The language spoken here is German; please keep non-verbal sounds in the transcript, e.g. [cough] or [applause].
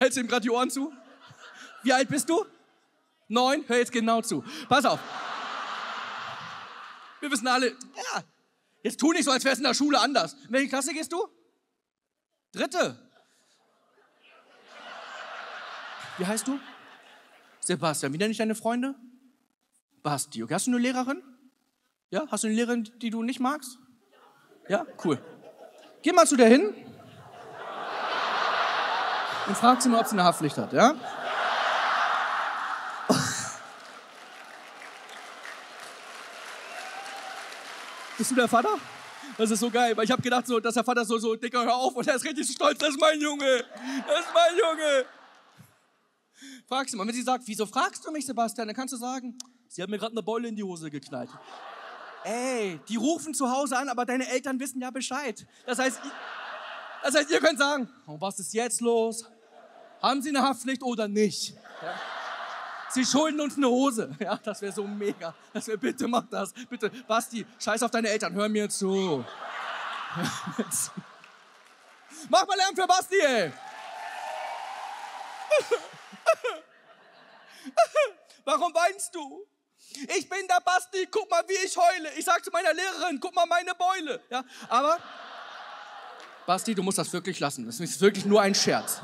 Hältst du ihm gerade die Ohren zu? Wie alt bist du? Neun? Hör jetzt genau zu. Pass auf. Wir wissen alle, ja, jetzt tu nicht so, als wär's in der Schule anders. In welche Klasse gehst du? Dritte. Wie heißt du? Sebastian. Wie nenne ich deine Freunde? Basti. Okay, hast du eine Lehrerin? Ja? Hast du eine Lehrerin, die du nicht magst? Ja? Cool. Geh mal zu der hin und frag sie mal, ob sie eine Haftpflicht hat, ja? Bist du der Vater? Das ist so geil, weil ich habe gedacht, so, dass der Vater so, so, Dicker, hör auf, und er ist richtig stolz, das ist mein Junge, das ist mein Junge. Frag sie mal, wenn sie sagt, wieso fragst du mich, Sebastian, dann kannst du sagen, sie haben mir gerade eine Beule in die Hose geknallt. Ey, die rufen zu Hause an, aber deine Eltern wissen ja Bescheid. Das heißt, das heißt ihr könnt sagen, oh, was ist jetzt los? Haben sie eine Haftpflicht oder nicht? Ja. Sie schulden uns eine Hose. Ja, das wäre so mega. Das wäre, bitte mach das. Bitte, Basti, scheiß auf deine Eltern, hör mir zu. [laughs] Mach mal Lärm für Basti, ey. [laughs] Warum weinst du? Ich bin der Basti, guck mal, wie ich heule. Ich sag zu meiner Lehrerin, guck mal meine Beule. Ja, aber Basti, du musst das wirklich lassen. Das ist wirklich nur ein Scherz.